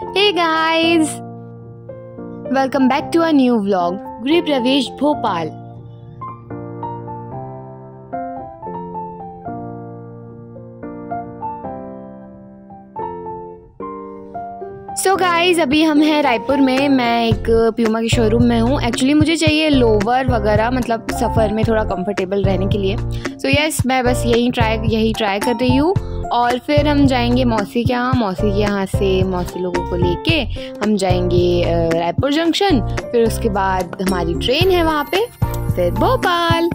Hey guys! Welcome back to a new vlog. Guree Pravesh Bhopal. So so guys अभी हम हैं रायपुर में मैं एक प्यूमा के शोरूम में हूँ एक्चुअली मुझे चाहिए लोवर वगैरह मतलब सफ़र में थोड़ा कंफर्टेबल रहने के लिए सो so यस yes, मैं बस यही ट्राई यही ट्राई कर रही हूँ और फिर हम जाएँगे मौसी के यहाँ, मौसी के यहाँ से मौसी लोगों को लेके हम जाएँगे रायपुर जंक्शन, फिर उसके बाद हमारी ट्रेन है वहाँ पे, फिर Bhopal.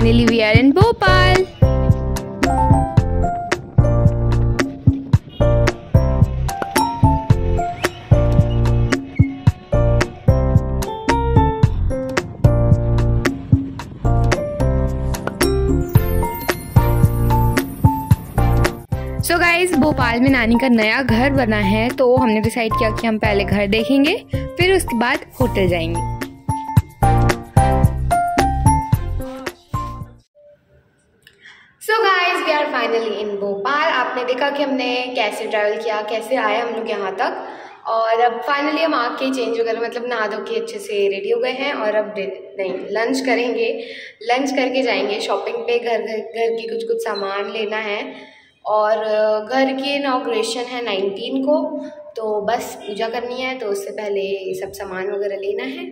Finally we are in Bhopal. So so guys Bhopal में नानी का नया घर बना है तो हमने डिसाइड किया कि हम पहले घर देखेंगे, फिर उसके बाद होटल जाएँगे we are finally in Bhopal आपने देखा कि हमने कैसे ट्रैवल किया, कैसे आए हम लोग यहाँ तक। और अब फाइनली हम आके चेंज वगैरह मतलब नहा धो के अच्छे से रेडी हो गए हैं और अब नहीं लंच करेंगे। लंच करके जाएँगे शॉपिंग पे घर घर घर की कुछ कुछ सामान लेना है। और घर की इनाग्रेशन है नाइनटीन को तो बस पूजा करनी है तो उससे पहले सब सामान वगैरह लेना है।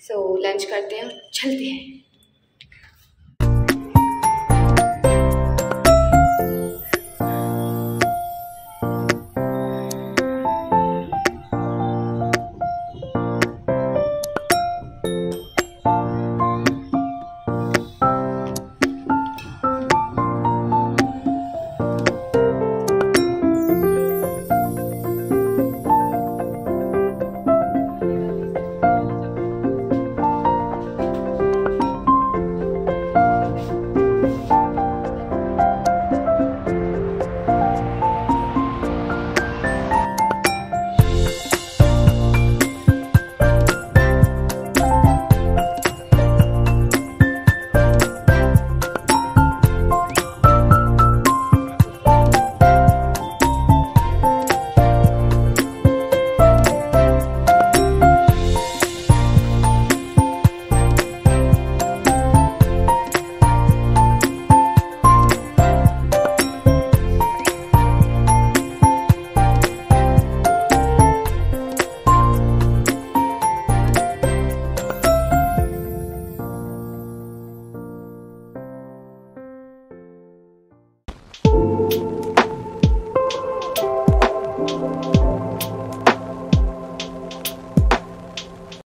सो लंच करते हैं, चलते हैं।